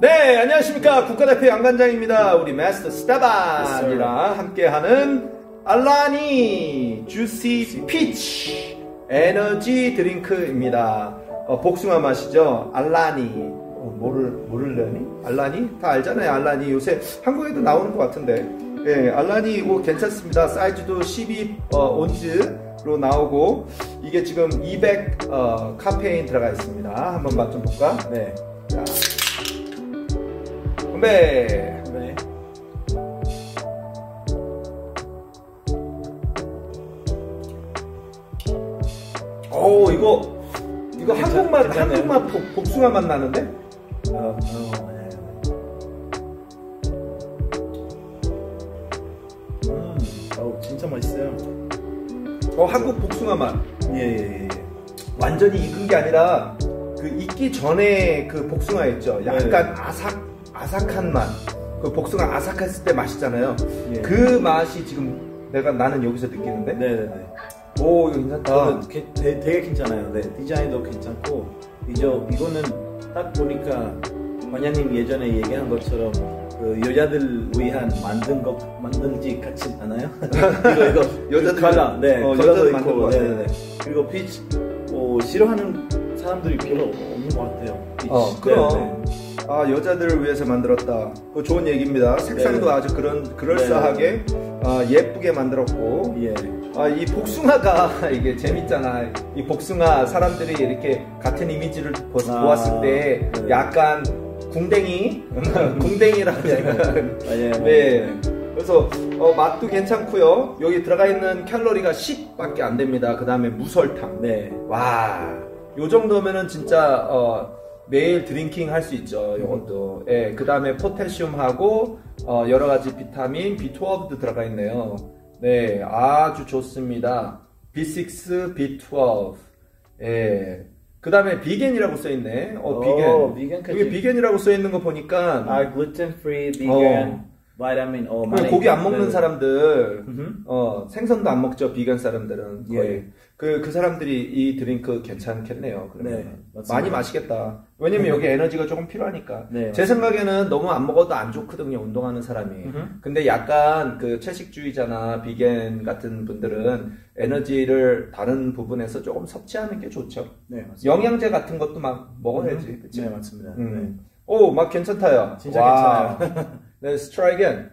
네, 안녕하십니까. 국가대표 양관장입니다. 우리 마스터 스테반이랑 함께하는 Alani Juicy Peach energy drink입니다. 어, 복숭아 맛이죠. Alani. 어, 모를, 모를려니? Alani? 다 알잖아요. Alani. 요새 한국에도 나오는 것 같은데. 예, Alani 이거 괜찮습니다. 사이즈도 12 어, ounce로 나오고 이게 지금 200 어, 카페인 들어가 있습니다. 한번 맛 좀 볼까? 네. 자. 건배. 네. 오 이거 이거 괜찮- 한국 맛 괜찮네요. 한국 맛 복- 복숭아 맛 나는데? 어, 어, 네. 음, 어우, 진짜 맛있어요. 어 한국 복숭아 맛. 예, 예, 예. 완전히 익은 게 아니라 그 익기 전에 그 복숭아 있죠. 약간 네. 아삭 아삭한 맛. 그 복숭아 아삭했을 때 맛있잖아요. 예. 그 맛이 지금 내가 나는 여기서 느끼는데. 네, 네, 네. 오 이거 괜찮다. 게- 되- 되게 괜찮아요. 네, 디자인도 괜찮고, 이저 이거는 딱 보니까 관장님 예전에 얘기한 것처럼 그 여자들 위한 만든 것 만든지 같이 않아요? 이거 이거 여자들- 칼라, 네, 어, 컬러도 있고, 거 네, 같아요. 네, 네. 그리고 피치 어, 싫어하는 사람들이 별로 없는 것 같아요. 어 그럼 네, 네. 아 여자들을 위해서 만들었다. 그 좋은 얘기입니다. 색상도 네. 아주 그런 그럴싸하게 아, 예쁘게 만들었고. 예. 아, 이 복숭아가 이게 재밌잖아. 이 복숭아 사람들이 이렇게 같은 이미지를 보, 아, 았을때 네. 약간 궁뎅이, 궁뎅이라는 맞아요. 네. 그래서 어, 맛도 괜찮고요. 여기 들어가 있는 칼로리가 10밖에 안 됩니다. 그 다음에 무설탕. 네. 와, 요 정도면은 진짜 어, 매일 drinking 할 수 있죠. 이것도. 예, 그 다음에 potassium하고 어, 여러 가지 비타민 B12도 들어가 있네요. 네, 아주 좋습니다. B6, B12. 예. 그 다음에 vegan이라고 써 있네. 어, 오, vegan. Vegan까지. 여기 vegan이라고 써 있는 거 보니까 아, gluten free, vegan, 어. Vitamin. 어, 그 고기 안 있- 먹는 네. 사람들. 어, 생선도 안 먹죠, 비건 사람들은. 거의. 예. 그, 그 사람들이 이 드링크 괜찮겠네요. 그러면. 네. 많이 마시겠다. 왜냐면 여기 에너지가 조금 필요하니까. 네, 제 생각에는 너무 안 먹어도 안 좋거든요, 운동하는 사람이. 근데 약간 그 채식주의자나 비건 같은 분들은 에너지를 다른 부분에서 조금 섭취하는 게 좋죠. 네, 맞습니다. 영양제 같은 것도 막 먹어야지. 그치? 네, 맞습니다. 음. 오, 막 괜찮다요. 진짜 와. 네, let's try again.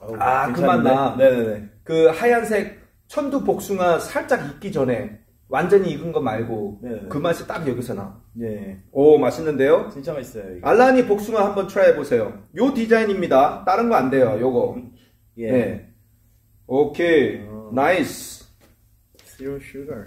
어우, 아, 그맛 나. 네, 네, 네. 그 하얀색 천도 복숭아 살짝 익기 전에 완전히 익은 거 말고 네. 그 맛이 딱 여기서 나. 예. 오, 맛있는데요? 진짜 맛있어요. 이게. 알라니 복숭아 한번 try 해보세요. 요 디자인입니다. 다른 거 안 돼요, 요거. 예. 네. 오케이. 어. Nice. Zero sugar.